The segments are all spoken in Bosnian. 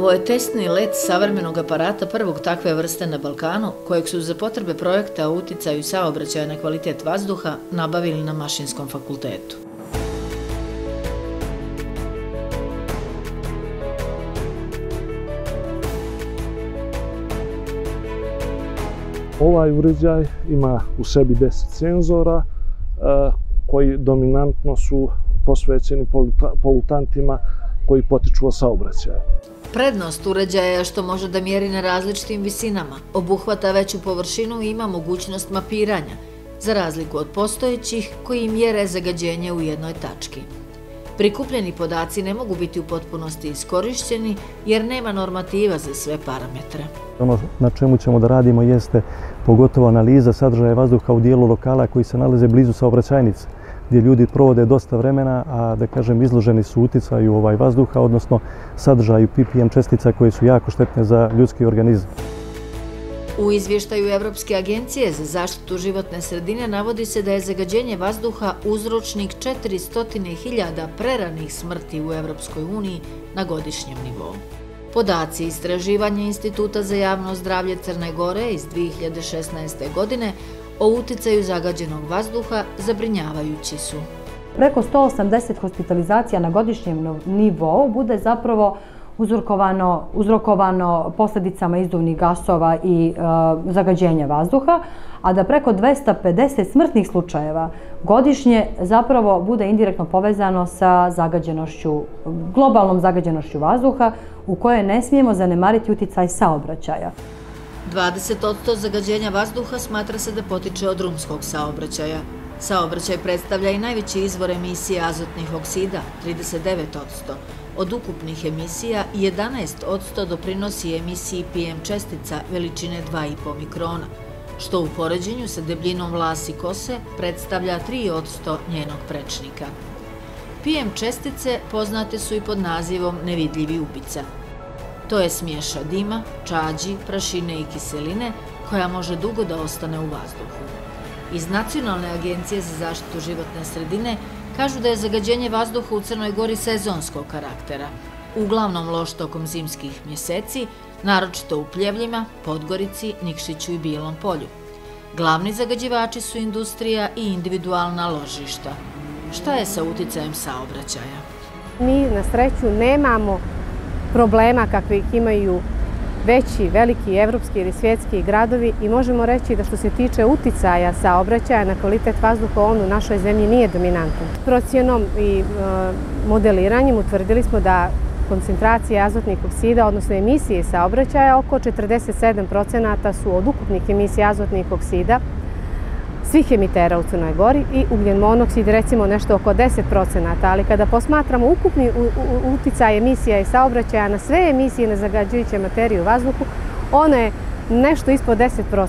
Ovo je testni let savremenog aparata prvog takve vrste na Balkanu, kojeg su za potrebe projekta o uticaju saobraćaja na kvalitet vazduha nabavili na Mašinskom fakultetu. Ovaj uređaj ima u sebi 10 senzora eh, koji dominantno su posvećeni polutantima koji potiču od saobraćaja. Prednost uređaja je što može da mjeri na različitim visinama, obuhvata veću površinu i ima mogućnost mapiranja, za razliku od postojećih koji mjere zagađenje u jednoj tački. Prikupljeni podaci ne mogu biti u potpunosti iskorišćeni jer nema normativa za sve parametre. Ono na čemu ćemo da radimo jeste pogotovo analiza sadržaja vazduha u dijelu lokala koji se nalaze blizu saobraćajnice gdje ljudi provode dosta vremena, a da kažem izloženi su uticaju ovaj vazduha, odnosno sadržaju PPM čestica koje su jako štetne za ljudski organizam. U izvještaju Evropske agencije za zaštitu životne sredine navodi se da je zagađenje vazduha uzročnik 400.000 preranih smrti u Evropskoj uniji na godišnjem nivou. Podaci istraživanja Instituta za javno zdravlje Crne Gore iz 2016. godine o uticaju zagađenog vazduha zabrinjavajući su. Preko 180 hospitalizacija na godišnjem nivou bude zapravo uzrokovano, uzrokovano posljedicama izduvnih gasova i e, zagađenja vazduha, a da preko 250 smrtnih slučajeva godišnje zapravo bude indirektno povezano sa zagađenošću, globalnom zagađenošću vazduha u kojoj ne smijemo zanemariti uticaj saobraćaja. 20% zagađenja vazduha smatra se da potiče od rumskog saobraćaja. Saobraćaj predstavlja i najveći izvor emisije azotnih oksida, 39%. Od ukupnih emisija, 11% doprinosi emisiji PM čestica veličine 2,5 mikrona, što u poređenju sa debljinom vlasi kose predstavlja 3% njenog prečnika. PM čestice poznate su i pod nazivom nevidljivi ubica – To je smješa dima, čađi, prašine i kiseline koja može dugo da ostane u vazduhu. Iz Nacionalne agencije za zaštitu životne sredine kažu da je zagađenje vazduha u Crnoj Gori sezonskog karaktera, uglavnom loš tokom zimskih mjeseci, naročito u Pljevljima, Podgorici, Nikšiću i Bijelom polju. Glavni zagađivači su industrija i individualna ložišta. Šta je sa uticajem saobraćaja? Mi na sreću nemamo problema kakvih imaju veći, veliki evropski ili svjetski gradovi i možemo reći da što se tiče uticaja saobraćaja na kvalitet vazduha, on u našoj zemlji nije dominantan. Procjenom i e, modeliranjem utvrdili smo da koncentracije azotnih oksida, odnosno emisije saobraćaja, oko 47% su od ukupnih emisija azotnih oksida svih emitera u Crnoj Gori i ugljen monoksid recimo nešto oko 10%, ali kada posmatramo ukupni uticaj emisija i saobraćaja na sve emisije na zagađujuće materije u vazduhu, ono je nešto ispod 10%.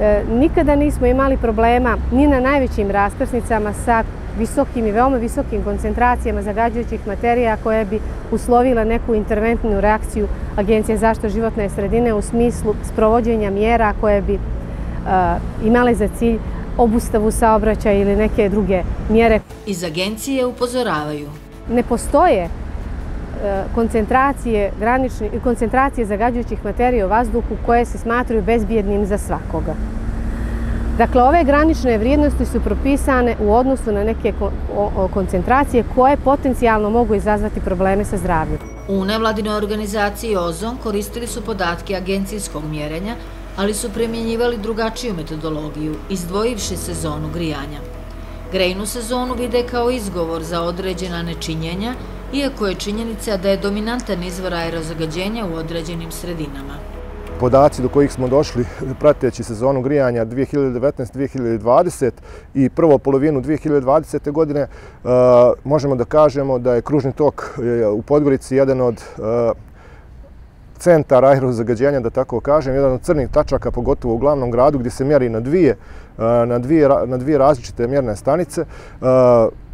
E, nikada nismo imali problema ni na najvećim raskrsnicama sa visokim i veoma visokim koncentracijama zagađujućih materija koje bi uslovile neku interventnu reakciju Agencije zašto životne sredine u smislu sprovođenja mjera koje bi imale za cilj obustavu saobraćaja ili neke druge mjere. Iz agencije upozoravaju. Ne postoje koncentracije, granični, koncentracije zagađujućih materija u vazduhu koje se smatruju bezbjednim za svakoga. Dakle, ove granične vrijednosti su propisane u odnosu na neke koncentracije koje potencijalno mogu izazvati probleme sa zdravljem. U nevladinoj organizaciji OZON koristili su podatke agencijskog mjerenja ali su premjenjivali drugačiju metodologiju, izdvojivši sezonu grijanja. Grejnu sezonu vide kao izgovor za određena nečinjenja, iako je činjenica da je dominantan izvor aerozagađenja u određenim sredinama. Podaci do kojih smo došli prateći sezonu grijanja 2019-2020 i prvo polovinu 2020. godine, e, možemo da kažemo da je kružni tok e, u Podgorici jedan od e, centar aerozagađenja, da tako kažem, jedan od crnih tačaka, pogotovo u glavnom gradu, gdje se mjeri na dvije, e, na dvije, na dvije različite mjerne stanice. E,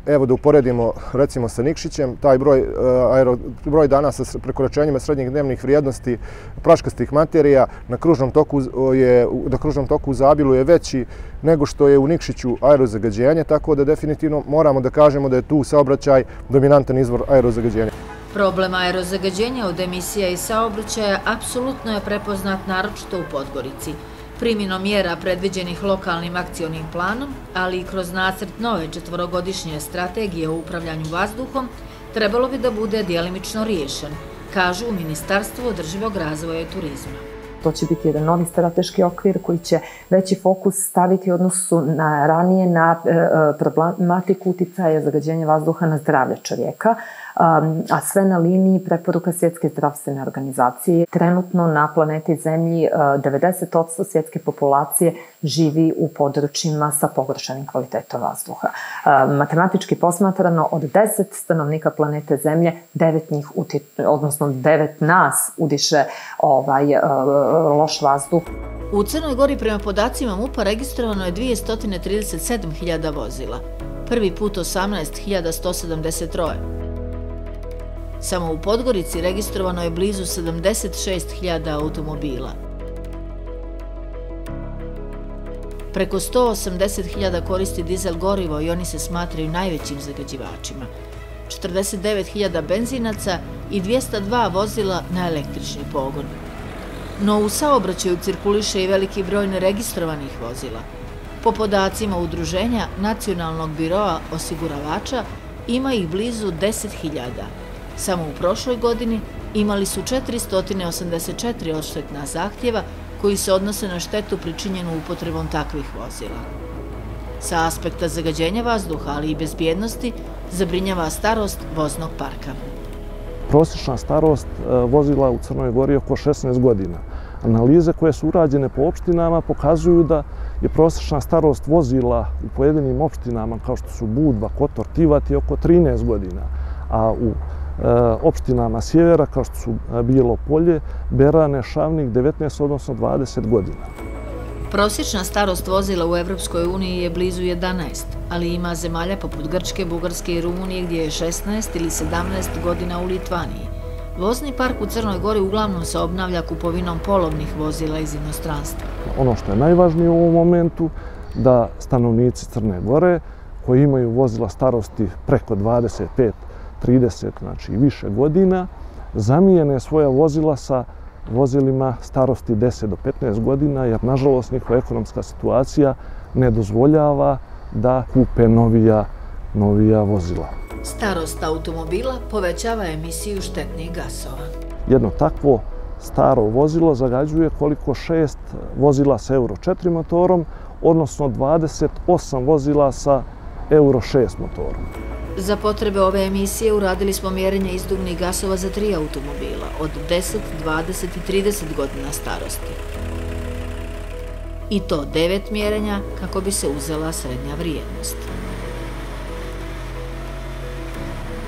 evo da uporedimo recimo sa Nikšićem, taj broj, e, aero, broj dana sa prekoračenjima srednjih dnevnih vrijednosti praškastih materija na kružnom toku je na kružnom toku u Zabilu je veći nego što je u Nikšiću aerozagađenje, tako da definitivno moramo da kažemo da je tu saobraćaj dominantan izvor aerozagađenja. Problem aerozagađenja od emisija i saobraćaja apsolutno je prepoznat naročito u Podgorici. Priminom mjera predviđenih lokalnim akcionim planom, ali i kroz nacrt nove četvorogodišnje strategije o upravljanju vazduhom, trebalo bi da bude dijelimično riješen, kažu u Ministarstvu održivog razvoja i turizma. To će biti jedan novi strateški okvir koji će veći fokus staviti odnosu na ranije na e, e, problematiku uticaja zagađenja vazduha na zdravlje čovjeka, a sve na liniji preporuka Svjetske zdravstvene organizacije. Trenutno na planeti Zemlji e, 90% svjetske populacije živi u područjima sa pogoršanim kvalitetom vazduha. E, matematički posmatrano, od 10 stanovnika planete Zemlje, 9 njih, odnosno 9 nas udiše ovaj, e, loš vazduh. U Crnoj Gori prema podacima MUPA registrovano je 237.000 vozila. Prvi put 18.173. Samo u Podgorici registrovano je blizu 76.000 automobila. Preko 180.000 koristi dizel gorivo i oni se smatraju najvećim zagađivačima. 49.000 benzinaca i 202 vozila na električni pogon. No u saobraćaju cirkuliše i veliki broj neregistrovanih vozila. Po podacima udruženja Nacionalnog biroa osiguravača ima ih blizu 10.000. Samo u prošloj godini imali su 484 odštetna zahtjeva koji se odnose na štetu pričinjenu upotrebom takvih vozila. Sa aspekta zagađenja vazduha, ali i bezbjednosti, zabrinjava starost voznog parka. Prosječna starost e, vozila u Crnoj Gori je oko 16 godina. Analize koje su urađene po opštinama pokazuju da je prosječna starost vozila u pojedinim opštinama kao što su Budva, Kotor, Tivat je oko 13 godina, a u opštinama sjevera kao što su e, Bijelo polje, Berane, Šavnik, 19, odnosno 20 godina. Prosječna starost vozila u Evropskoj uniji je blizu 11, ali ima zemalja poput Grčke, Bugarske i Rumunije gdje je 16 ili 17 godina u Litvaniji. Vozni park u Crnoj Gori uglavnom se obnavlja kupovinom polovnih vozila iz inostranstva. Ono što je najvažnije u ovom momentu, da stanovnici Crne Gore koji imaju vozila starosti preko 25 30, znači više godina, zamijene svoja vozila sa vozilima starosti 10 do 15 godina, jer nažalost njihova ekonomska situacija ne dozvoljava da kupe novija, novija vozila. Starost automobila povećava emisiju štetnih gasova. Jedno takvo staro vozilo zagađuje koliko šest vozila sa Euro 4 motorom, odnosno 28 vozila sa Euro 6 motorom. Za potrebe ove emisije uradili smo mjerenje izduvnih gasova za tri automobila od 10, 20 i 30 godina starosti. I to devet mjerenja kako bi se uzela srednja vrijednost.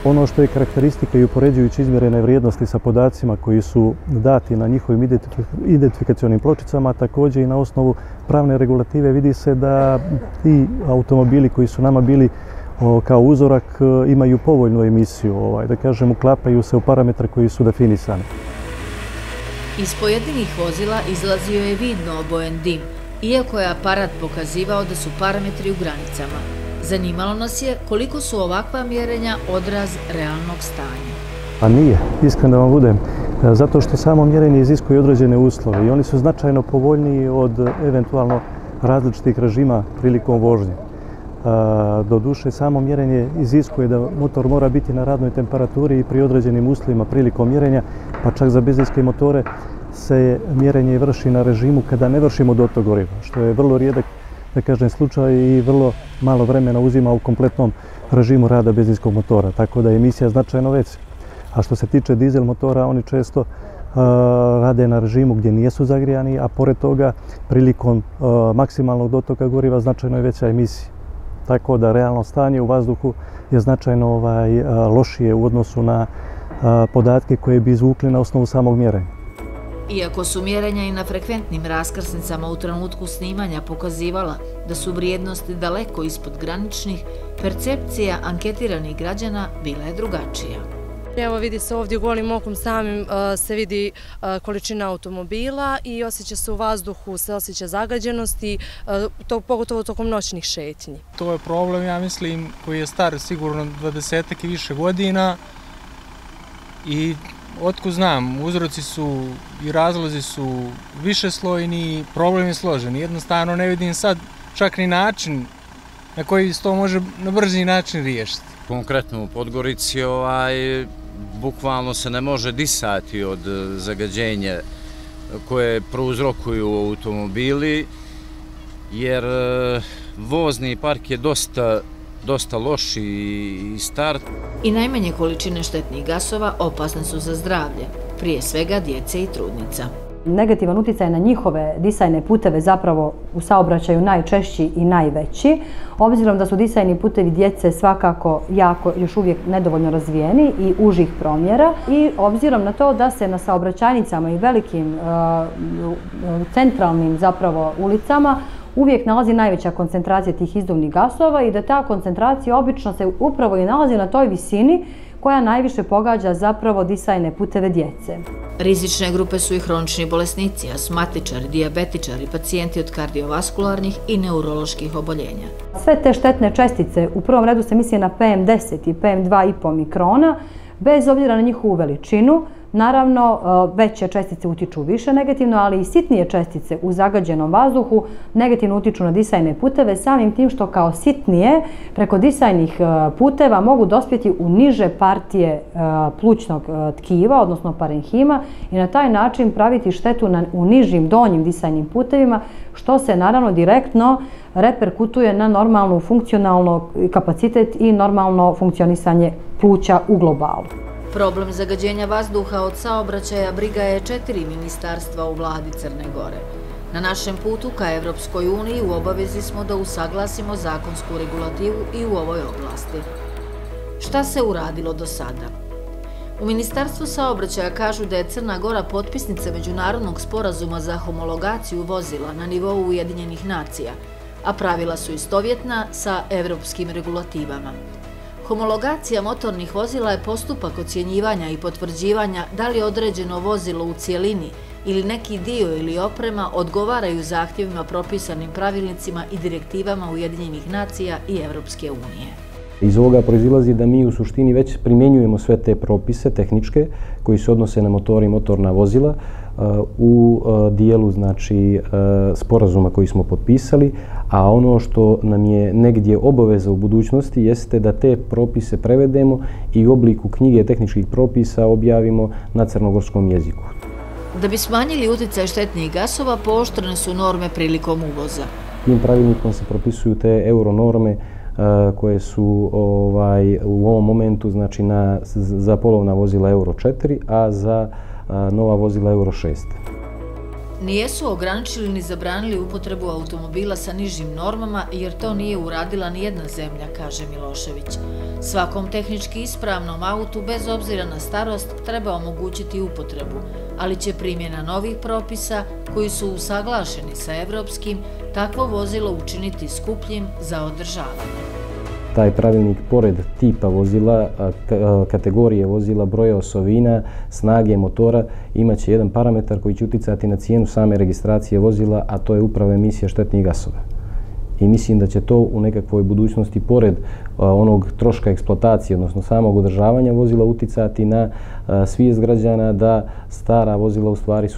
Ono što je karakteristika i upoređujući izmjerene vrijednosti sa podacima koji su dati na njihovim identifikacijonim pločicama, također i na osnovu pravne regulative vidi se da ti automobili koji su nama bili kao uzorak e, imaju povoljnu emisiju, ovaj, da kažem, uklapaju se u parametre koji su definisani. Iz pojedinih vozila izlazio je vidno obojen dim, iako je aparat pokazivao da su parametri u granicama. Zanimalo nas je koliko su ovakva mjerenja odraz realnog stanja. Pa nije, iskreno da vam budem, e, zato što samo mjerenje iziskuje određene uslove i oni su značajno povoljniji od eventualno različitih režima prilikom vožnje. Do duše, samo mjerenje iziskuje da motor mora biti na radnoj temperaturi i pri određenim uslovima prilikom mjerenja, pa čak za benzinske motore se mjerenje vrši na režimu kada ne vršimo dotok goriva, što je vrlo rijedak da kažem, slučaj i vrlo malo vremena uzima u kompletnom režimu rada benzinskog motora, tako da je emisija značajno veća. A što se tiče dizel motora, oni često Uh, rade na režimu gdje nijesu zagrijani, a pored toga prilikom maksimalnog dotoka goriva značajno je veća emisija tako da realno stanje u vazduhu je značajno ovaj, e, lošije u odnosu na e, podatke koje bi izvukli na osnovu samog mjerenja. Iako su mjerenja i na frekventnim raskrsnicama u trenutku snimanja pokazivala da su vrijednosti daleko ispod graničnih, percepcija anketiranih građana bila je drugačija. Evo vidi se ovdje golim okom samim se vidi količina automobila i osjeća se u vazduhu, se osjeća zagađenost i to pogotovo tokom noćnih šetnji. To je problem, ja mislim, koji je star sigurno 20 i više godina i otko znam, uzroci su i razlozi su više slojni, problem je složen. Jednostavno ne vidim sad čak ni način na koji se to može na brzi način riješiti. Konkretno u Podgorici ovaj, bukvalno se ne može disati od e, zagađenja koje prouzrokuju automobili, jer e, vozni park je dosta dosta loš i star. I najmanje količine štetnih gasova opasne su za zdravlje, prije svega djece i trudnica. Negativan uticaj na njihove disajne puteve zapravo u saobraćaju najčešći i najveći. Obzirom da su disajni putevi djece svakako jako još uvijek nedovoljno razvijeni i užih promjera i obzirom na to da se na saobraćajnicama i velikim uh, centralnim zapravo ulicama uvijek nalazi najveća koncentracija tih izduvnih gasova i da ta koncentracija obično se upravo i nalazi na toj visini koja najviše pogađa zapravo disajne puteve djece. Rizične grupe su i hronični bolesnici, asmatičari, diabetičari, pacijenti od kardiovaskularnih i neuroloških oboljenja. Sve te štetne čestice, u prvom redu se misli na PM10 i PM2,5 mikrona, bez obzira na njihovu veličinu, Naravno, e, veće čestice utiču više negativno, ali i sitnije čestice u zagađenom vazduhu negativno utiču na disajne puteve, samim tim što kao sitnije preko disajnih e, puteva mogu dospjeti u niže partije e, plućnog tkiva, odnosno parenhima, i na taj način praviti štetu u nižim donjim disajnim putevima, što se naravno direktno reperkutuje na normalnu funkcionalnu kapacitet i normalno funkcionisanje pluća u globalu. Problem zagađenja vazduha od saobraćaja briga je četiri ministarstva u vladi Crne Gore. Na našem putu ka Evropskoj uniji u obavezi smo da usaglasimo zakonsku regulativu i u ovoj oblasti. Šta se uradilo do sada? U Ministarstvu saobraćaja kažu da je Crna Gora potpisnica Međunarodnog sporazuma za homologaciju vozila na nivou Ujedinjenih nacija, a pravila su istovjetna sa evropskim regulativama. Homologacija motornih vozila je postupak ocjenjivanja i potvrđivanja da li određeno vozilo u cijelini ili neki dio ili oprema odgovaraju zahtjevima propisanim pravilnicima i direktivama Ujedinjenih nacija i Evropske unije. Iz ovoga proizilazi da mi u suštini već primjenjujemo sve te propise tehničke koji se odnose na motori i motorna vozila, u e, dijelu znači e, sporazuma koji smo potpisali, a ono što nam je negdje obaveza u budućnosti jeste da te propise prevedemo i u obliku knjige tehničkih propisa objavimo na crnogorskom jeziku. Da bi smanjili utjecaj štetnih gasova, pooštrene su norme prilikom uvoza. Tim pravilnikom se propisuju te euronorme e, E, koje su ovaj u ovom momentu znači na za polovna vozila Euro 4, a za e, nova vozila Euro 6. Nijesu ograničili ni zabranili upotrebu automobila sa nižim normama jer to nije uradila ni jedna zemlja, kaže Milošević. Svakom tehnički ispravnom autu, bez obzira na starost, treba omogućiti upotrebu, ali će primjena novih propisa, koji su usaglašeni sa evropskim, takvo vozilo učiniti skupljim za održavanje taj pravilnik pored tipa vozila, kategorije vozila, broja osovina, snage motora, imaće jedan parametar koji će uticati na cijenu same registracije vozila, a to je upravo emisija štetnih gasova. I mislim da će to u nekakvoj budućnosti, pored onog troška eksploatacije, odnosno samog održavanja vozila, uticati na svijest građana da stara vozila u stvari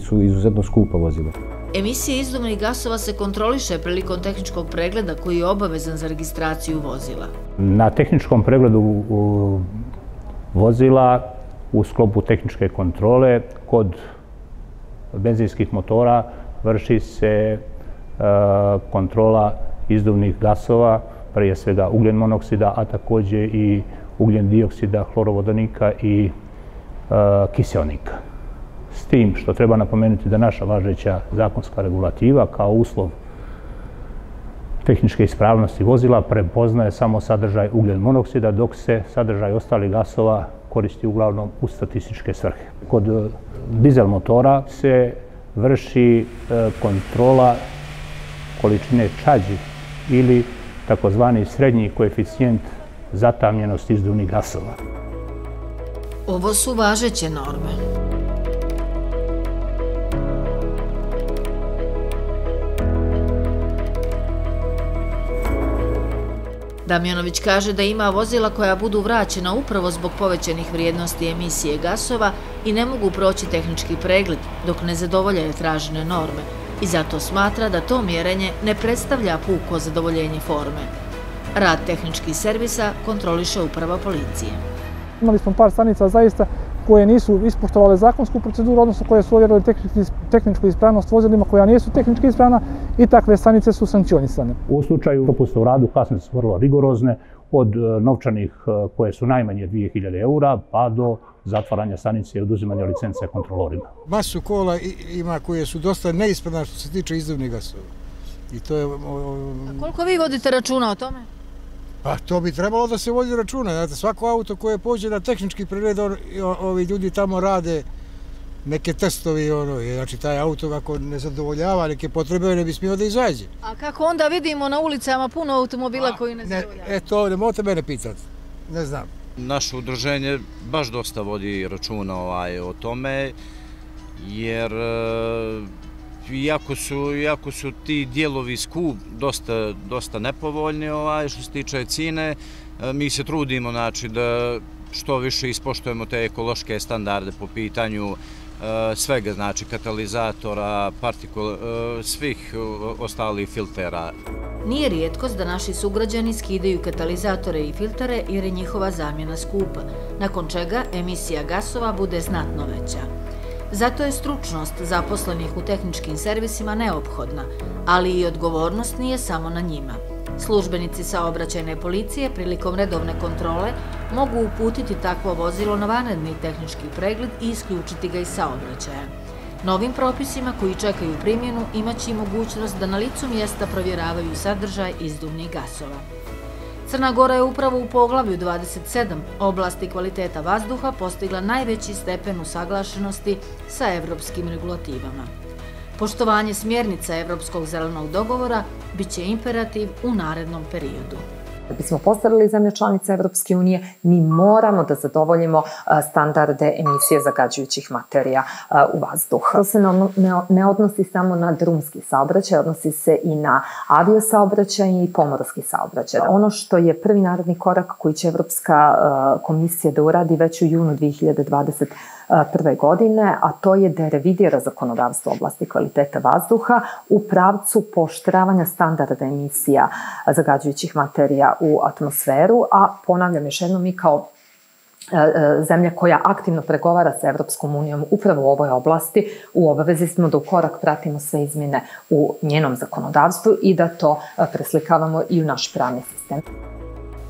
su izuzetno skupa vozila. Emisije izduvnih gasova se kontroliše prilikom tehničkog pregleda koji je obavezan za registraciju vozila. Na tehničkom pregledu vozila u sklopu tehničke kontrole kod benzinskih motora vrši se e, E, kontrola izduvnih gasova, prije svega ugljen monoksida, a također i ugljen dioksida, hlorovodonika i e, kiselnika. S tim što treba napomenuti da naša važeća zakonska regulativa kao uslov tehničke ispravnosti vozila prepoznaje samo sadržaj ugljen monoksida, dok se sadržaj ostalih gasova koristi uglavnom u statističke svrhe. Kod e, dizel motora se vrši kontrola količine čađi ili takozvani srednji koeficijent zatamljenosti izduvnih gasova. Ovo su važeće norme. Damjanović kaže da ima vozila koja budu vraćena upravo zbog povećenih vrijednosti emisije gasova i ne mogu proći tehnički pregled dok ne zadovoljaju tražene norme i zato smatra da to mjerenje ne predstavlja puko zadovoljenje forme. Rad tehničkih servisa kontroliše uprava policije. Imali smo par stanica zaista koje nisu ispoštovali zakonsku proceduru, odnosno koje su ovjerili tehničku ispravnost vozilima koja nisu tehnički ispravna i takve stanice su sankcionisane. U slučaju propusta u radu kasne su vrlo rigorozne, od e, novčanih e, koje su najmanje 2000 eura pa do zatvaranja stanice i oduzimanja licence kontrolorima. Masu kola ima koje su dosta neispravna što se tiče izduvnih gasova. I to je... A koliko vi vodite računa o tome? Pa to bi trebalo da se vodi računa. Znate, svako auto koje pođe na tehnički pregled, ovi ljudi tamo rade neke testovi, ono, znači taj auto ako ne zadovoljava neke potrebe, ne bi smio da izađe. A kako onda vidimo na ulicama puno automobila koji ne zadovoljava? E, to ne možete mene pitati, ne znam. Naše udruženje baš dosta vodi računa ovaj, o tome, jer e, iako su, iako su ti dijelovi skup dosta, dosta nepovoljni ovaj, što se tiče cijene, e, mi se trudimo znači, da što više ispoštujemo te ekološke standarde po pitanju E, svega, znači katalizatora, partikula, e, svih e, ostalih filtera. Nije rijetkost da naši sugrađani skidaju katalizatore i filtere jer je njihova zamjena skupa, nakon čega emisija gasova bude znatno veća. Zato je stručnost zaposlenih u tehničkim servisima neophodna, ali i odgovornost nije samo na njima. Službenici saobraćajne policije prilikom redovne kontrole mogu uputiti takvo vozilo na vanredni tehnički pregled i isključiti ga iz saobraćaja. Novim propisima koji čekaju primjenu imaći mogućnost da na licu mjesta provjeravaju sadržaj izduvnih gasova. Crna Gora je upravo u poglavlju 27 oblasti kvaliteta vazduha postigla najveći stepen usaglašenosti sa evropskim regulativama. Poštovanje smjernica Evropskog zelenog dogovora biće imperativ u narednom periodu. Da bismo postavili zemlje članice Evropske unije, mi moramo da zadovoljimo standarde emisije zagađujućih materija u vazduh. To se ne odnosi samo na drumski saobraćaj, odnosi se i na aviosaobraćaj i pomorski saobraćaj. Ono što je prvi naredni korak koji će Evropska komisija da uradi već u junu 2020 prve godine, a to je da revidira zakonodavstvo oblasti kvaliteta vazduha u pravcu poštravanja standarda emisija zagađujućih materija u atmosferu, a ponavljam još jednom mi kao e, e, zemlja koja aktivno pregovara sa Evropskom unijom upravo u ovoj oblasti, u obavezi smo da u korak pratimo sve izmjene u njenom zakonodavstvu i da to e, preslikavamo i u naš pravni sistem.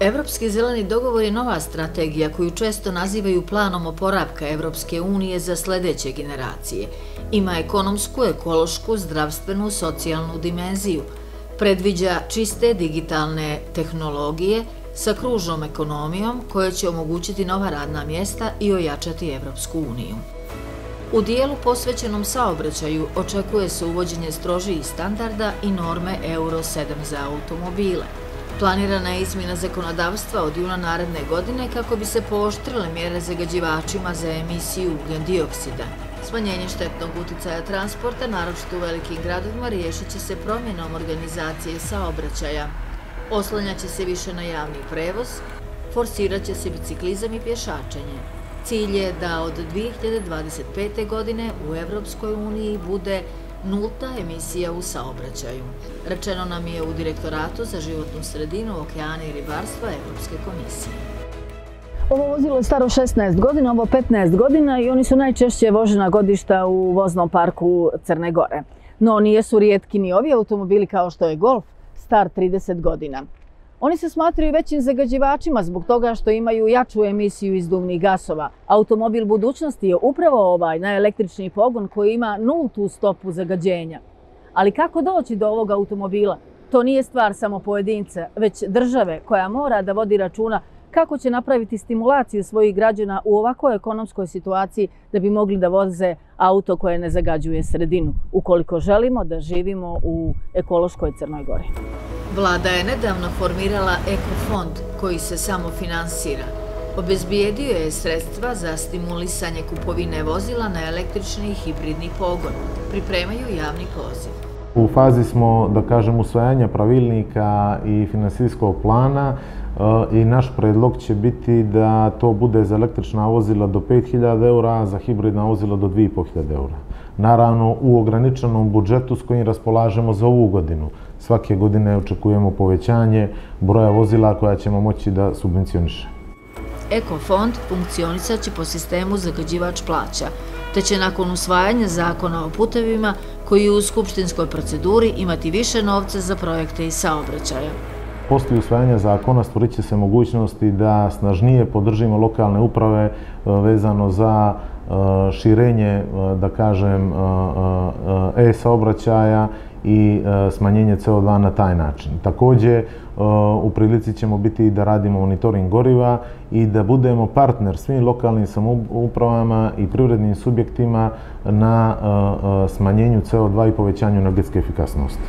Evropski zeleni dogovor je nova strategija koju često nazivaju planom oporavka Evropske unije za sljedeće generacije. Ima ekonomsku, ekološku, zdravstvenu, socijalnu dimenziju. Predviđa čiste digitalne tehnologije sa kružnom ekonomijom koja će omogućiti nova radna mjesta i ojačati Evropsku uniju. U dijelu posvećenom saobraćaju očekuje se uvođenje strožijih standarda i norme Euro 7 za automobile – Planirana je izmjena zakonodavstva od juna naredne godine kako bi se pooštrile mjere zagađivačima za emisiju ugljen dioksida. Smanjenje štetnog uticaja transporta, naročito u velikim gradovima, riješit će se promjenom organizacije saobraćaja. Oslanjaće se više na javni prevoz, forsirat će se biciklizam i pješačenje. Cilj je da od 2025. godine u Evropskoj uniji bude nulta emisija u saobraćaju. Rečeno nam je u direktoratu za životnu sredinu, okeane i ribarstva Evropske komisije. Ovo vozilo je staro 16 godina, ovo 15 godina i oni su najčešće vožena godišta u voznom parku Crne Gore. No, nijesu rijetki ni ovi automobili kao što je Golf, star 30 godina. Oni se smatraju većim zagađivačima zbog toga što imaju jaču emisiju izduvnih gasova. Automobil budućnosti je upravo ovaj na električni pogon koji ima nultu stopu zagađenja. Ali kako doći do ovog automobila? To nije stvar samo pojedinca, već države koja mora da vodi računa kako će napraviti stimulaciju svojih građana u ovakvoj ekonomskoj situaciji da bi mogli da voze auto koje ne zagađuje sredinu, ukoliko želimo da živimo u ekološkoj Crnoj Gori. Vlada je nedavno formirala ekofond koji se samo finansira. Obezbijedio je sredstva za stimulisanje kupovine vozila na električni i hibridni pogon. Pripremaju javni poziv. U fazi smo, da kažem, usvajanja pravilnika i finansijskog plana eh, i naš predlog će biti da to bude za električna vozila do 5000 eura, a za hibridna vozila do 2500 eura. Naravno, u ograničenom budžetu s kojim raspolažemo za ovu godinu. Svake godine očekujemo povećanje broja vozila koja ćemo moći da subvencioniše. Ekofond funkcionisat će po sistemu zagađivač plaća, te će nakon usvajanja zakona o putevima, koji u skupštinskoj proceduri imati više novca za projekte i saobraćaja. Poslije usvajanja zakona stvorit će se mogućnosti da snažnije podržimo lokalne uprave e, vezano za širenje, da kažem, e-saobraćaja i smanjenje CO2 na taj način. Takođe, u prilici ćemo biti da radimo monitoring goriva i da budemo partner svim lokalnim samoupravama i privrednim subjektima na smanjenju CO2 i povećanju energetske efikasnosti.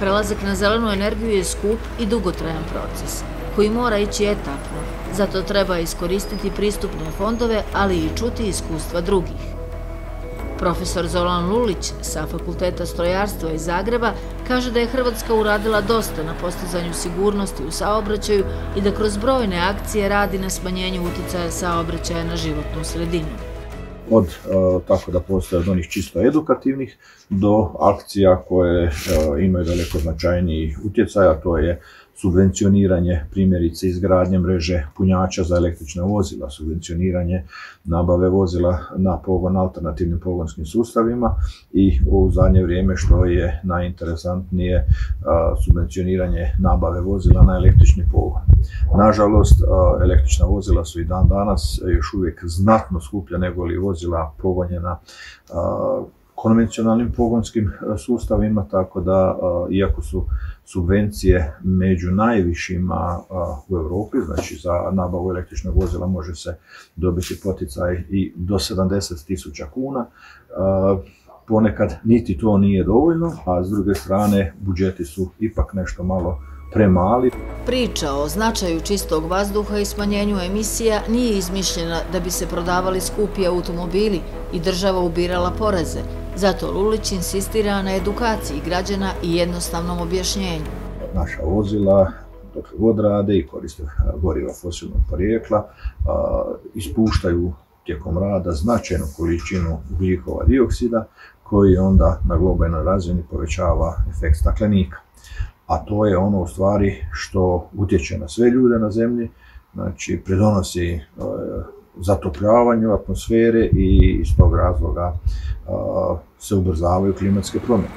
Prelazak na zelenu energiju je skup i dugotrajan proces, koji mora ići etapno. Zato treba iskoristiti pristupne fondove, ali i čuti iskustva drugih. Profesor Zolan Lulić sa Fakulteta strojarstva iz Zagreba kaže da je Hrvatska uradila dosta na postizanju sigurnosti u saobraćaju i da kroz brojne akcije radi na smanjenju uticaja saobraćaja na životnu sredinu. Od e, tako da postoje od onih čisto edukativnih do akcija koje e, imaju daleko značajniji utjecaj, a to je subvencioniranje primjerice izgradnje mreže punjača za električne vozila, subvencioniranje nabave vozila na pogon alternativnim pogonskim sustavima i u zadnje vrijeme što je najinteresantnije subvencioniranje nabave vozila na električni pogon. Nažalost, električna vozila su i dan danas još uvijek znatno skuplja nego li vozila pogonjena konvencionalnim pogonskim sustavima, tako da, iako su subvencije među najvišima u Europi, znači za nabavu električnog vozila može se dobiti poticaj i do 70 tisuća kuna. Ponekad niti to nije dovoljno, a s druge strane budžeti su ipak nešto malo premali. Priča o značaju čistog vazduha i smanjenju emisija nije izmišljena da bi se prodavali skupi automobili i država ubirala poreze, Zato Lulić insistira na edukaciji građana i jednostavnom objašnjenju. Naša vozila, dok god rade i koriste goriva fosilnog porijekla, ispuštaju tijekom rada značajnu količinu ugljikova dioksida, koji onda na globalnoj razini povećava efekt staklenika. A to je ono u stvari što utječe na sve ljude na zemlji, znači predonosi zatopljavanju atmosfere i iz tog razloga se ubrzavaju klimatske promjene.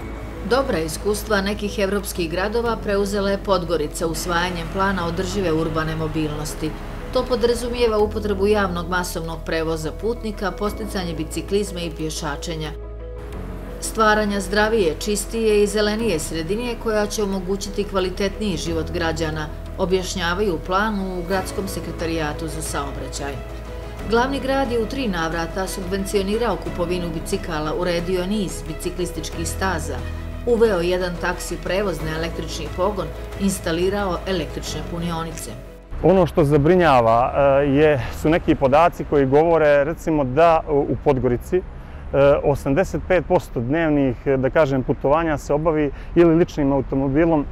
Dobra iskustva nekih evropskih gradova preuzela je Podgorica usvajanjem plana održive urbane mobilnosti. To podrazumijeva upotrebu javnog masovnog prevoza putnika, posticanje biciklizma i pješačenja. Stvaranja zdravije, čistije i zelenije sredinije koja će omogućiti kvalitetniji život građana, objašnjavaju plan u Gradskom sekretarijatu za saobraćaj. Glavni grad je u tri navrata subvencionirao kupovinu bicikala, uredio niz biciklističkih staza, uveo jedan taksi prevoz na električni pogon, instalirao električne punionice. Ono što zabrinjava e, je, su neki podaci koji govore recimo da u Podgorici e, 85% dnevnih, e, da kažem, putovanja se obavi ili ličnim automobilom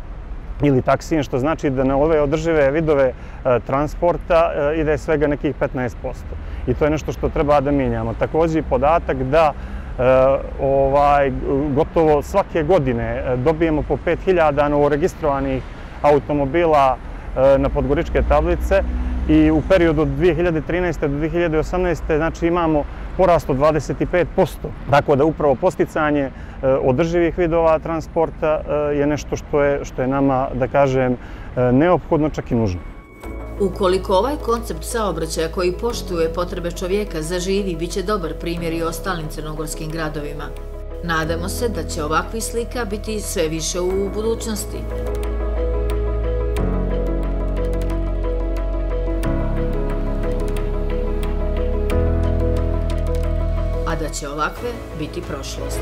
ili taksijem, što znači da na ove održive vidove e, transporta e, ide svega nekih 15%. I to je nešto što treba da mijenjamo. Također podatak da e, ovaj, gotovo svake godine e, dobijemo po 5000 novoregistrovanih automobila e, na podgoričke tablice i u periodu od 2013. do 2018. znači imamo porast od 25%. Tako da upravo posticanje eh, održivih vidova transporta eh, je nešto što je, što je nama, da kažem, eh, neophodno, čak i nužno. Ukoliko ovaj koncept saobraćaja koji poštuje potrebe čovjeka zaživi, bit će dobar primjer i ostalim crnogorskim gradovima. Nadamo se da će ovakvi slika biti sve više u budućnosti. Da će ovakve biti prošlost.